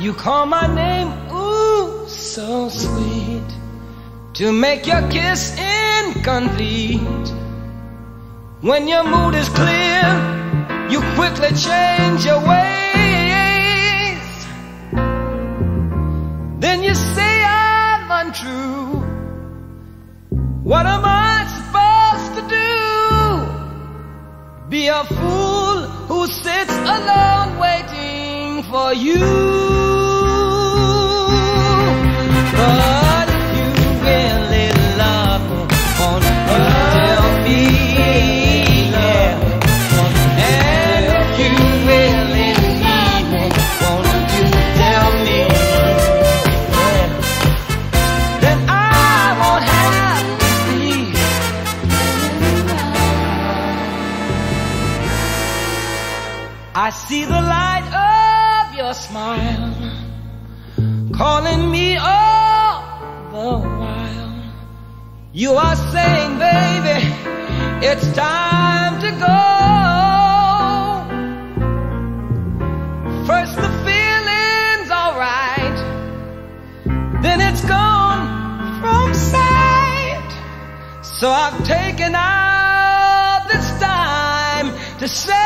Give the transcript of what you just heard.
You call my name, ooh, so sweet. To make your kiss incomplete. When your mood is clear You quickly change your ways. Then you say I'm untrue. What am I supposed to do? Be a fool who sits alone waiting for you. I see the light of your smile calling me all the while. You are saying, baby, it's time to go. First the feeling's alright, then it's gone from sight. So I've taken out this time to say.